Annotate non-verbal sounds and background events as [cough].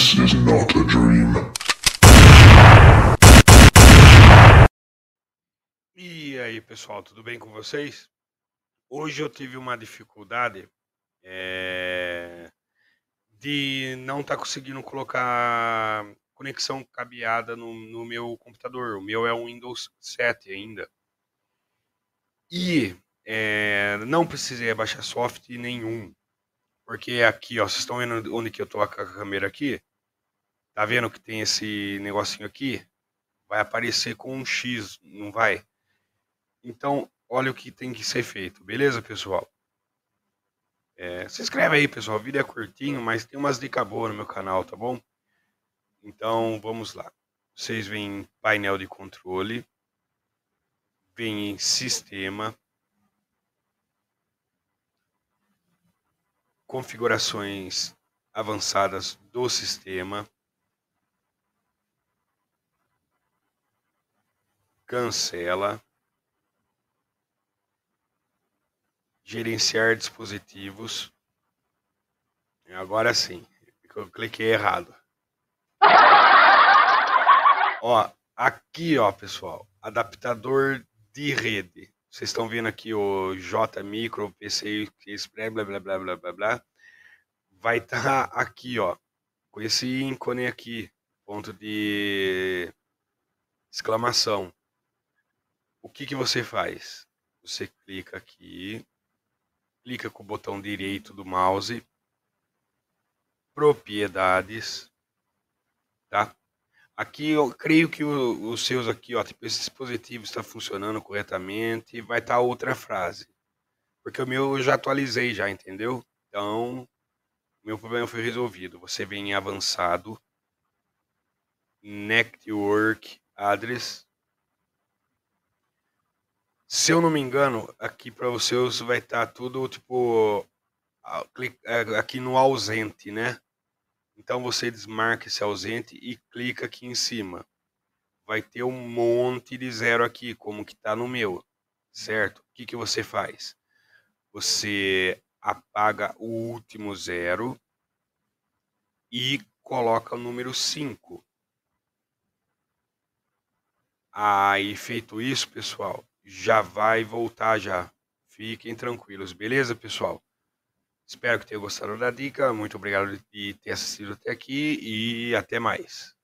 This is not a dream. E aí, pessoal, tudo bem com vocês? Hoje eu tive uma dificuldade é, de não estar tá conseguindo colocar conexão cabeada no, no, meu computador. O meu é um Windows 7 ainda. E é, não precisei baixar software nenhum. Porque aqui, ó, vocês estão vendo onde que eu tô com a câmera aqui? Tá vendo que tem esse negocinho aqui? Vai aparecer com um X, não vai? Então, olha o que tem que ser feito, beleza, pessoal? É, se inscreve aí, pessoal. O vídeo é curtinho, mas tem umas dicas boas no meu canal, tá bom? Então, vamos lá. Vocês vêm em painel de controle, vem em sistema, configurações avançadas do sistema, cancela, gerenciar dispositivos. Agora sim, eu cliquei errado. [laughs] Ó, aqui, ó, pessoal, adaptador de rede. Vocês estão vendo aqui o J micro, PC Express, blá blá blá blá blá blá. Vai estar tá [laughs] aqui, ó, com esse ícone aqui, ponto de exclamação. O que que você faz? Você clica aqui, clica com o botão direito do mouse, propriedades, tá? Aqui eu creio que os seus aqui, ó, tipo, esse dispositivo está funcionando corretamente, vai estar tá outra frase. Porque o meu eu já atualizei já, entendeu? Então, meu problema foi resolvido. Você vem em avançado, Network Address. Se eu não me engano, aqui para seus vai estar tá tudo tipo é, aqui no ausente, né? Então você desmarca esse ausente e clica aqui em cima. Vai ter um monte de zero aqui, como que está no meu, certo? O que, que você faz? Você apaga o último zero e coloca o número 5. Aí, feito isso, pessoal, já vai voltar já. Fiquem tranquilos, beleza, pessoal? Espero que tenham gostado da dica. Muito obrigado de ter assistido até aqui e até mais.